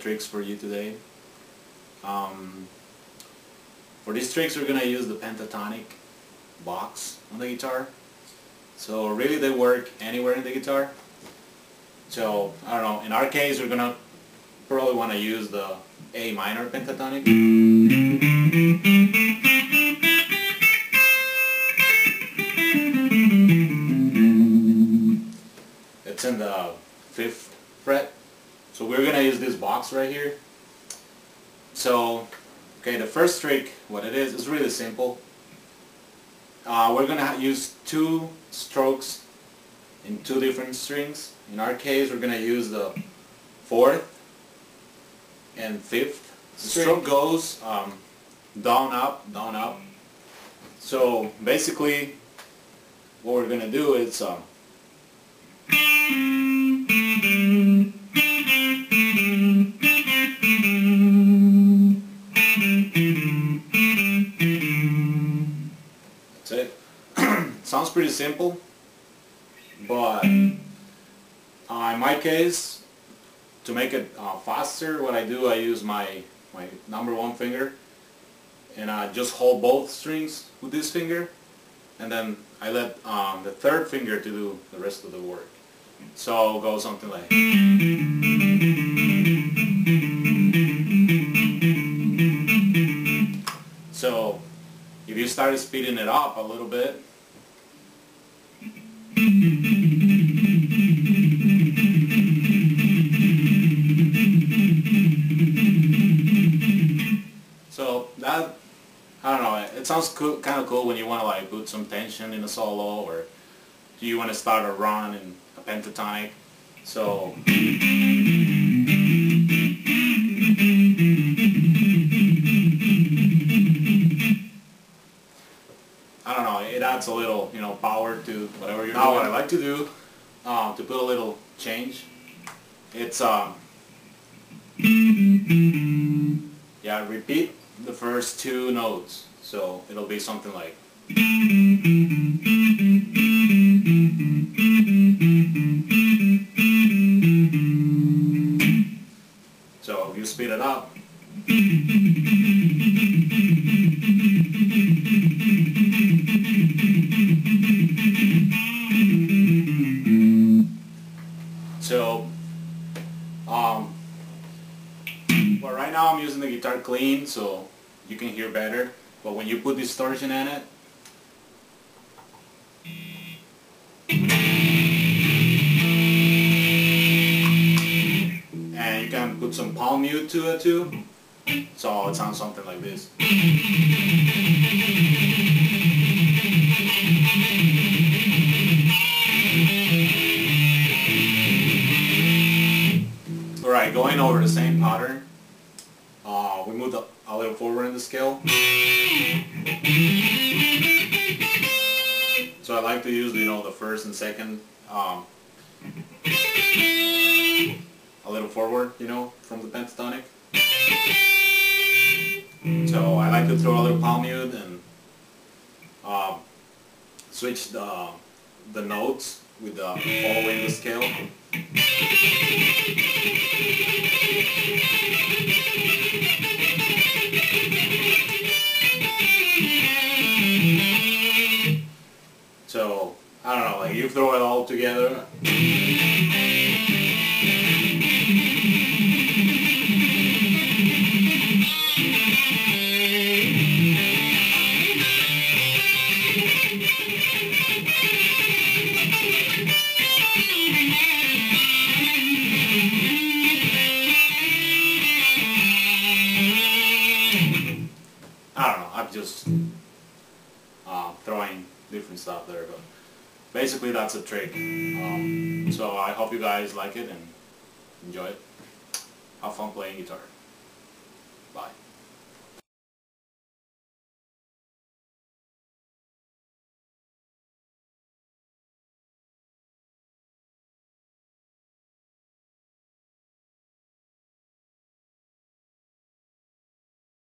tricks for you today. Um, for these tricks we're gonna use the pentatonic box on the guitar. So really they work anywhere in the guitar. So I don't know, in our case we're gonna probably wanna use the A minor pentatonic. It's in the fifth. So we're gonna use this box right here. So, okay, the first trick, what it is, is really simple. Uh, we're gonna use two strokes in two different strings. In our case, we're gonna use the fourth and fifth. The stroke goes um, down, up, down, up. So basically, what we're gonna do is um, Sounds pretty simple, but uh, in my case, to make it uh, faster, what I do, I use my, my number one finger and I just hold both strings with this finger and then I let um, the third finger to do the rest of the work. So go something like So if you started speeding it up a little bit sounds cool, kind of cool when you want to like put some tension in a solo, or do you want to start a run in a pentatonic? So. I don't know. It adds a little, you know, power to whatever you're now, doing. Now, what I like to do um, to put a little change, it's um, yeah, repeat the first two notes. So it'll be something like So you speed it up So um well right now I'm using the guitar clean so you can hear better. But when you put distortion in it, and you can put some palm mute to it too, so it sounds something like this. Alright, going over the same pattern, uh, we moved a little forward in the scale. Like to use, you know, the first and second um, a little forward, you know, from the pentatonic. So I like to throw a little palm mute and um, switch the, the notes with the following the scale. Throw it all together. I don't know, I'm just uh, throwing different stuff there, but basically that's a trick. Um, so I hope you guys like it and enjoy it. Have fun playing guitar. Bye.